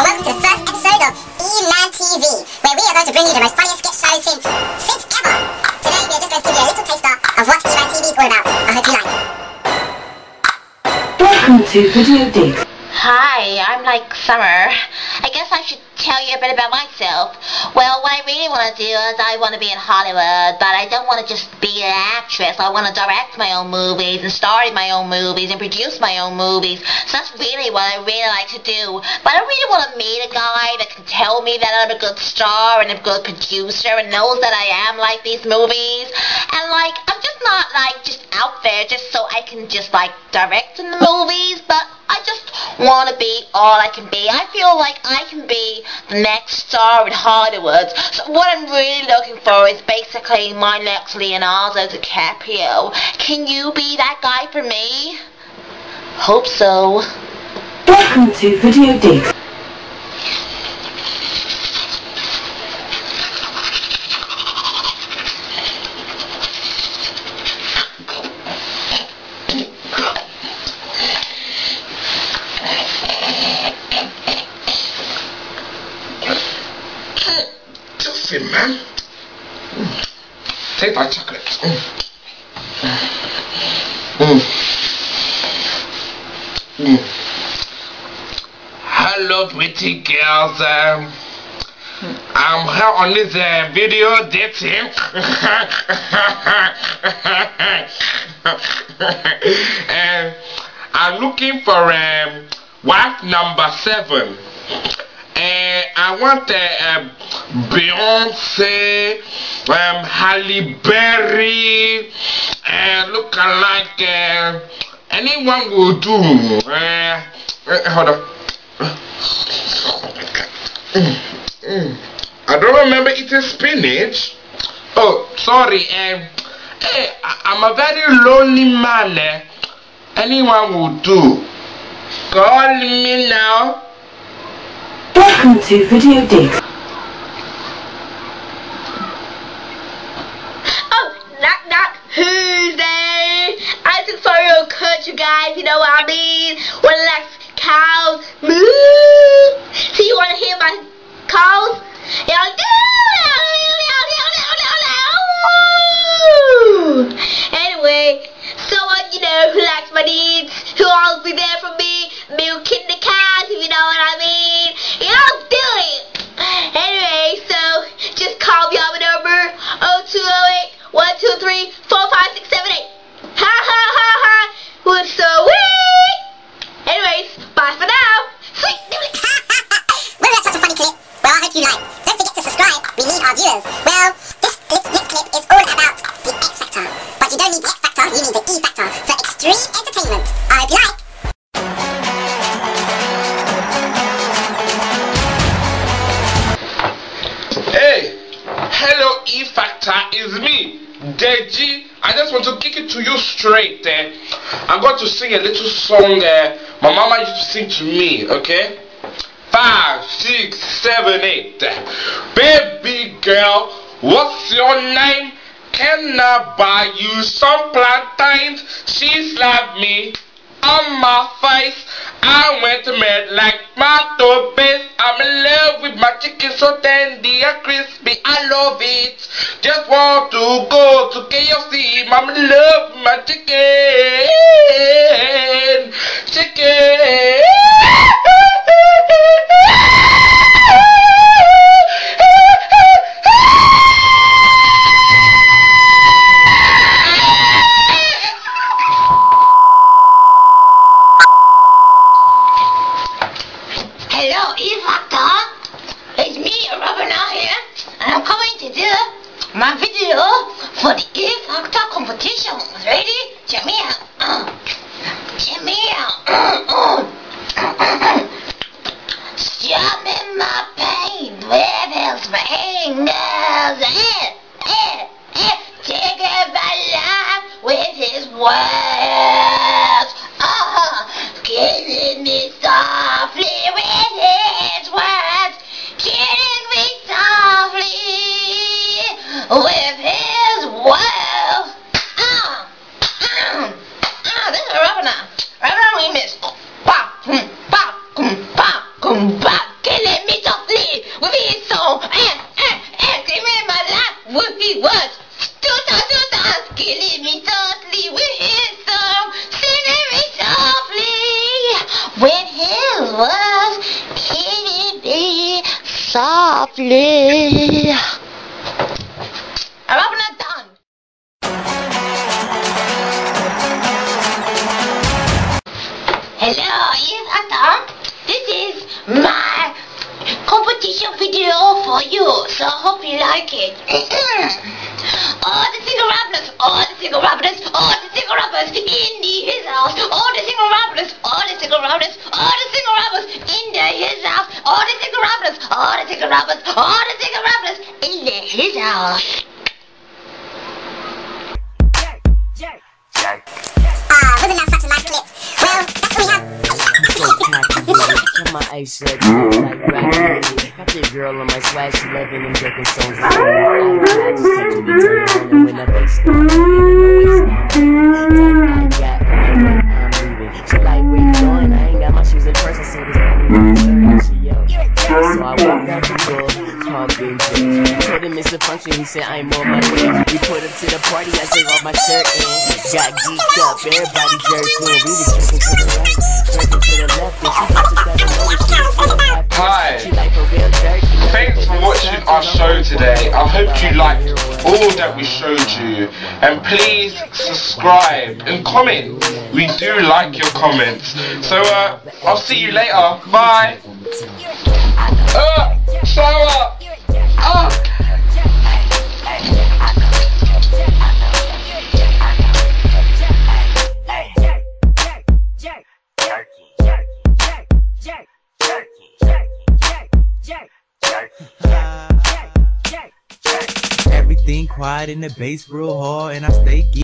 and welcome to the first episode of Eman TV, where we are going to bring you the most funniest sketch show since, since ever. Today we are just going to give you a little taster of what Eman TV is all about. I hope you like. Welcome to Video Dig. Hi, I'm like Summer. I guess I should tell you a bit about myself. Well, what I really want to do is I want to be in Hollywood, but I don't want to just be an actress. I want to direct my own movies and star in my own movies and produce my own movies. So that's really what I really like to do. But I really want to meet a guy that can tell me that I'm a good star and a good producer and knows that I am like these movies. And like, I'm just not like just out there just so I can just like direct in the movies, but I just want to be all I can be. I feel like I can be the next star in Hollywood. So what I'm really looking for is basically my next Leonardo DiCaprio. Can you be that guy for me? Hope so. Welcome to Video Dig. Man. Take my chocolate. Mm. Mm. Mm. Hello, pretty girls. Um, I'm here on this uh, video dating. and I'm looking for um, wife number seven. And I want uh, um, Beyonce, um, Halle Berry, and look like uh, anyone will do. Uh, uh, hold on. I don't remember eating spinach. Oh, sorry. Um, hey, I'm a very lonely man. Eh? Anyone will do. Call me now. Welcome to Video Dig. Oh, knock knock, who's there? I just saw you guys, you know what I mean? You need the E Factor for extreme entertainment. I hope you like. Hey, hello E Factor, is me, Deji. I just want to kick it to you straight. Eh? I'm going to sing a little song uh, my mama used to sing to me, okay? Five, six, seven, eight. Baby girl, what's your name? Can I buy you some plantains? She slapped me on my face. I went to bed like my paste. I'm in love with my chicken so tender and crispy. I love it. Just want to go to KFC. I'm in love with my. Chicken. Boomba, killing me softly with his song and and and my life what he was. Tuta tuta, killing me softly with his song, singing me softly. When his was killing me softly. Competition video for you, so I hope you like it. all the single rappers, all the single rappers, all the single rappers in the his house, all the single rappers, all the single rappers, all the single rappers in the his house, all the single rappers, all the single rappers, all the single rappers in the his house. My ice shut, like it. Got your girl on my swag, she loving them drinking songs. I just touching the turn on and when the I I'm leaving. She like, where you going? I ain't got my shoes in person, so this yelled. So I walked out the door, called Big. Told him it's a function, he said I'm on my way. We put up to the party, I took off my shirt and got geeked up. Everybody jerked in, we was drinking to the right, drinking to the left, and she just got to know she was Hi. Like a real jerk. Thanks for watching our show today. I hope you liked all that we showed you. And please subscribe and comment. We do like your comments. So uh, I'll see you later. Bye. Uh, Sarah. Everything quiet in the bass real hard, and I stay.